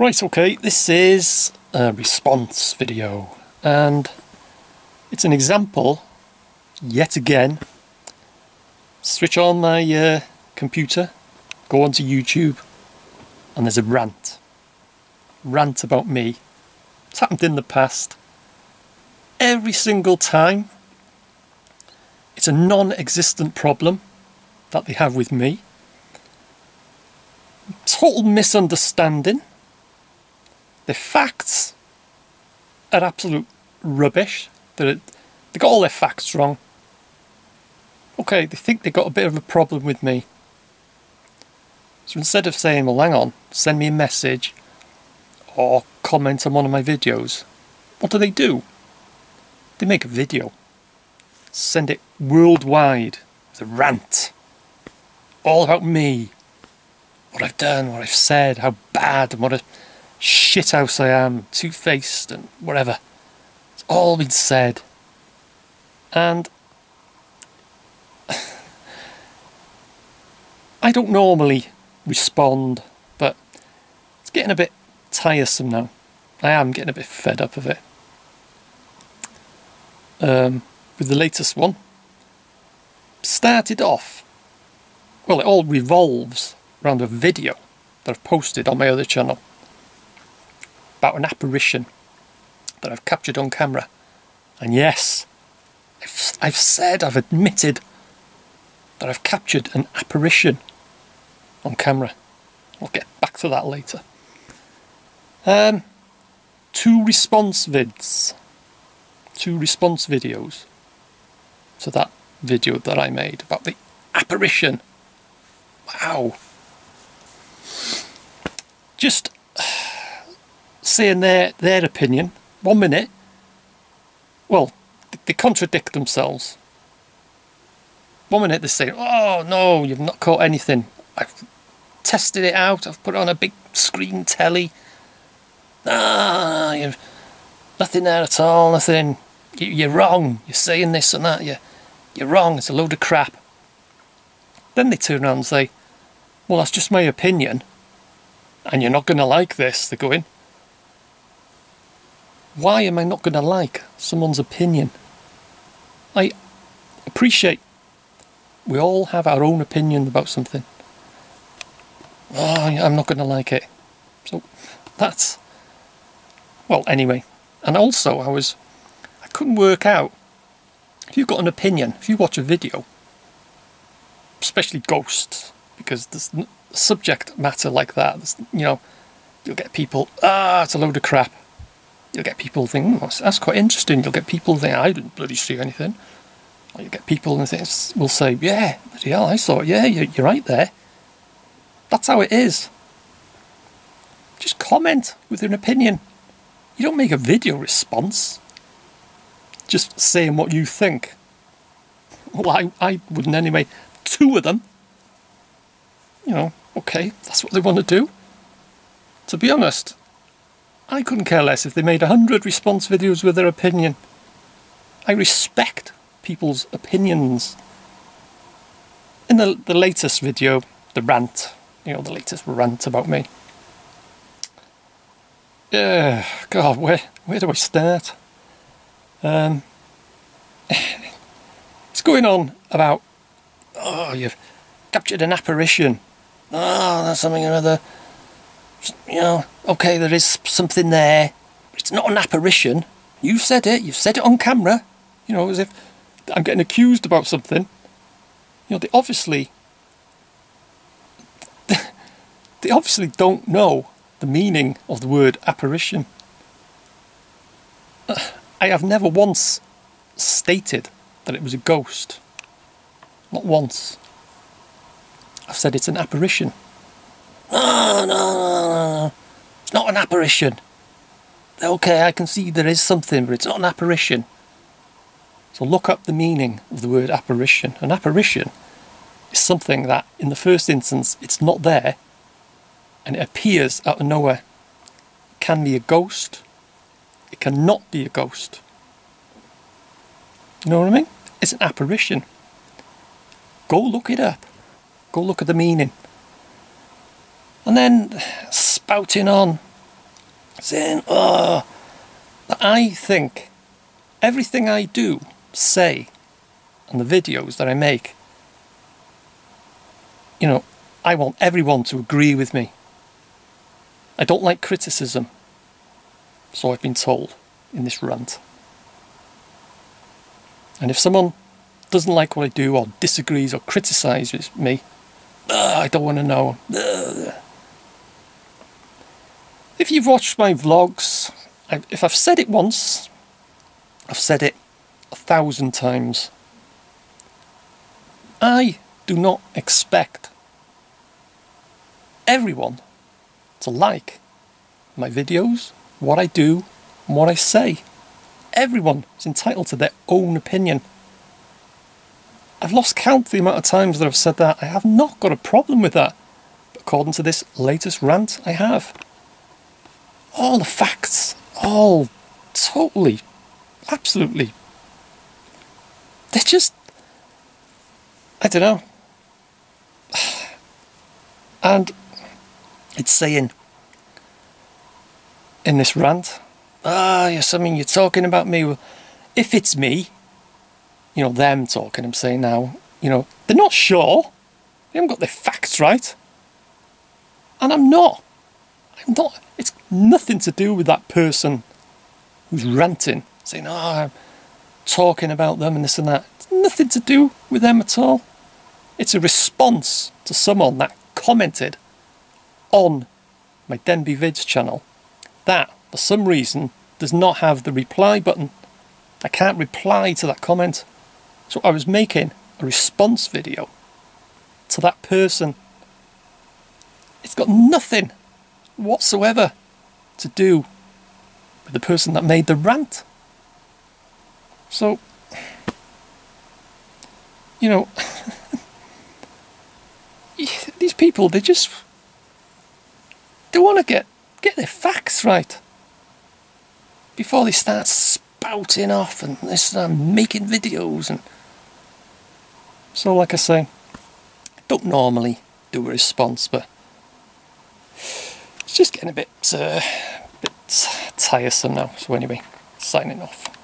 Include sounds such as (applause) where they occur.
Right, okay, this is a response video and it's an example, yet again. Switch on my uh, computer, go onto YouTube and there's a rant. Rant about me. It's happened in the past. Every single time it's a non-existent problem that they have with me. Total misunderstanding the facts are absolute rubbish. They're, they got all their facts wrong. Okay, they think they got a bit of a problem with me. So instead of saying, well, hang on, send me a message or comment on one of my videos, what do they do? They make a video, send it worldwide as a rant, all about me, what I've done, what I've said, how bad and what a shithouse I am, two faced and whatever. It's all been said. And (sighs) I don't normally respond, but it's getting a bit tiresome now. I am getting a bit fed up of it. Um, with the latest one, started off, well, it all revolves around a video that I've posted on my other channel about an apparition that I've captured on camera. And yes, I've, I've said, I've admitted that I've captured an apparition on camera. I'll get back to that later. Um, two response vids, two response videos to that video that I made about the apparition. Wow. Just saying their, their opinion. One minute, well, they contradict themselves. One minute they say, oh no, you've not caught anything. I've tested it out, I've put it on a big screen telly. Ah, you've nothing there at all, nothing. You're wrong, you're saying this and that, you're, you're wrong, it's a load of crap. Then they turn around and say, well, that's just my opinion, and you're not going to like this. They're going, why am I not going to like someone's opinion? I appreciate we all have our own opinion about something. Oh, I'm not going to like it. So that's well, anyway. And also, I was I couldn't work out if you've got an opinion, if you watch a video, especially ghosts, because there's subject matter like that, you know, you'll get people, ah, it's a load of crap you'll get people think, oh, that's quite interesting. You'll get people think, I didn't bloody see anything. Or you get people and things will say, yeah, bloody hell, I saw it. Yeah, you're, you're right there. That's how it is. Just comment with an opinion. You don't make a video response. Just saying what you think. Well, I, I wouldn't anyway. Two of them. You know, okay, that's what they want to do. To be honest, I couldn't care less if they made a hundred response videos with their opinion. I respect people's opinions. In the, the latest video, the rant, you know, the latest rant about me. Yeah, God, where where do I start? Um, (laughs) it's going on about, oh, you've captured an apparition. Oh, that's something or other you know, okay, there is something there. It's not an apparition. You said it. You've said it on camera. You know, as if I'm getting accused about something. You know, they obviously, (laughs) they obviously don't know the meaning of the word apparition. (sighs) I have never once stated that it was a ghost. Not once. I've said it's an apparition. No, no, no. It's not an apparition. Okay, I can see there is something, but it's not an apparition. So look up the meaning of the word apparition. An apparition is something that, in the first instance, it's not there, and it appears out of nowhere. It can be a ghost. It cannot be a ghost. You know what I mean? It's an apparition. Go look it up. Go look at the meaning and then spouting on saying, oh, I think everything I do, say, and the videos that I make, you know, I want everyone to agree with me. I don't like criticism, so I've been told in this rant. And if someone doesn't like what I do or disagrees or criticizes me, I don't want to know. If you've watched my vlogs, if I've said it once, I've said it a thousand times. I do not expect everyone to like my videos, what I do, and what I say. Everyone is entitled to their own opinion. I've lost count the amount of times that I've said that. I have not got a problem with that. But according to this latest rant, I have. All the facts, all totally, absolutely. They're just. I don't know. (sighs) And it's saying in this rant, ah, I mean, you're talking about me. Well, if it's me, you know, them talking, I'm saying now, you know, they're not sure. They haven't got their facts right. And I'm not. I'm not. It's nothing to do with that person who's ranting, saying, oh, I'm talking about them and this and that. It's nothing to do with them at all. It's a response to someone that commented on my Denbigh Vids channel that, for some reason, does not have the reply button. I can't reply to that comment. So I was making a response video to that person. It's got nothing whatsoever to do with the person that made the rant. So, you know, (laughs) these people, they just, they want to get, get their facts right before they start spouting off and they start making videos and so, like I say, don't normally do a response, but it's just getting a bit, uh, bit tiresome now. So, anyway, signing off.